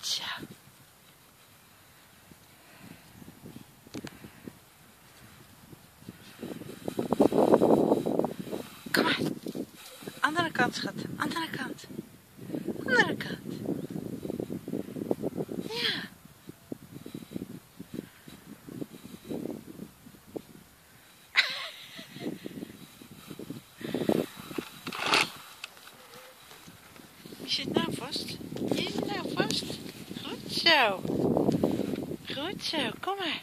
Zo. Kom maar. Andere kant, schat. Andere kant. Andere kant. Ja. Zit nou vast. Je zit nou vast. Goed zo. Goed zo, kom maar.